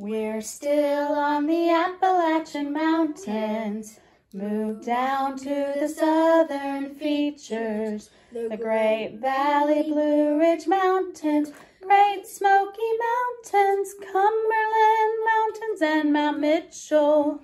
We're still on the Appalachian Mountains, Move down to the southern features, the Great Valley, Blue Ridge Mountains, Great Smoky Mountains, Cumberland Mountains, and Mount Mitchell.